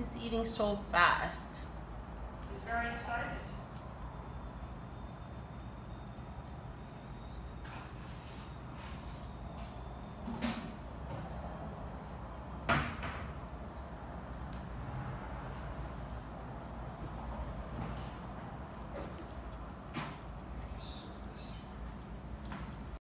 He's eating so fast. He's very excited.